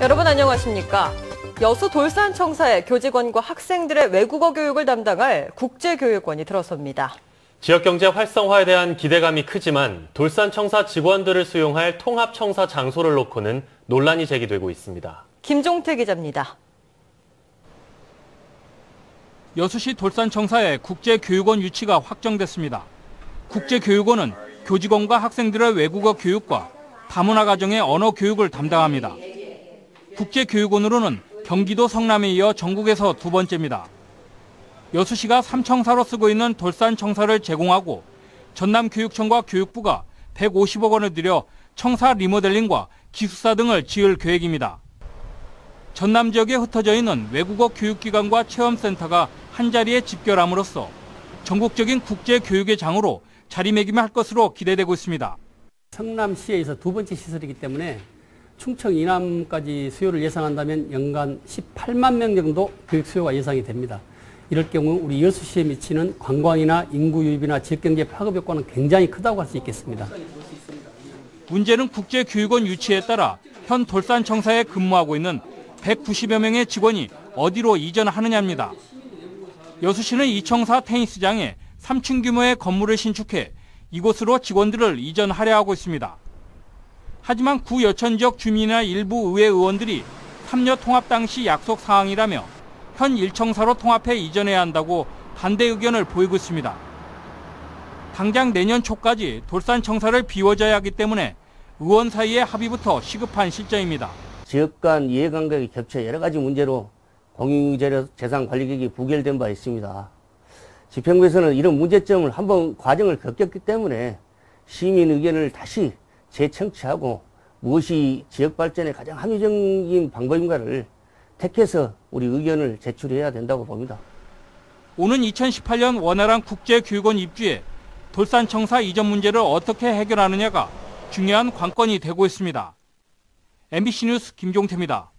여러분 안녕하십니까? 여수 돌산청사의 교직원과 학생들의 외국어 교육을 담당할 국제교육원이 들어섭니다. 지역경제 활성화에 대한 기대감이 크지만 돌산청사 직원들을 수용할 통합청사 장소를 놓고는 논란이 제기되고 있습니다. 김종태 기자입니다. 여수시 돌산청사에 국제교육원 유치가 확정됐습니다. 국제교육원은 교직원과 학생들의 외국어 교육과 다문화 가정의 언어 교육을 담당합니다. 국제교육원으로는 경기도 성남에 이어 전국에서 두 번째입니다. 여수시가 삼청사로 쓰고 있는 돌산청사를 제공하고 전남교육청과 교육부가 150억 원을 들여 청사 리모델링과 기숙사 등을 지을 계획입니다. 전남 지역에 흩어져 있는 외국어 교육기관과 체험센터가 한자리에 집결함으로써 전국적인 국제교육의 장으로 자리매김할 것으로 기대되고 있습니다. 성남시에서 두 번째 시설이기 때문에 충청 이남까지 수요를 예상한다면 연간 18만 명 정도 교육 수요가 예상이 됩니다. 이럴 경우 우리 여수시에 미치는 관광이나 인구 유입이나 지역경제 파급 효과는 굉장히 크다고 할 수 있겠습니다. 문제는 국제교육원 유치에 따라 현 돌산청사에 근무하고 있는 190여 명의 직원이 어디로 이전하느냐입니다. 여수시는 이청사 테니스장에 3층 규모의 건물을 신축해 이곳으로 직원들을 이전하려 하고 있습니다. 하지만 구 여천 지역 주민이나 일부 의회 의원들이 3여 통합 당시 약속 사항이라며 현 일청사로 통합해 이전해야 한다고 반대 의견을 보이고 있습니다. 당장 내년 초까지 돌산청사를 비워줘야 하기 때문에 의원 사이의 합의부터 시급한 실정입니다. 지역 간 이해관계가 겹쳐 여러 가지 문제로 공유재산 관리계획이 부결된 바 있습니다. 집행부에서는 이런 문제점을 한번 과정을 겪었기 때문에 시민 의견을 다시 재청취하고 무엇이 지역 발전에 가장 합리적인 방법인가를 택해서 우리 의견을 제출해야 된다고 봅니다. 오는 2018년 원활한 국제교육원 입주에 돌산청사 이전 문제를 어떻게 해결하느냐가 중요한 관건이 되고 있습니다. MBC 뉴스 김종태입니다.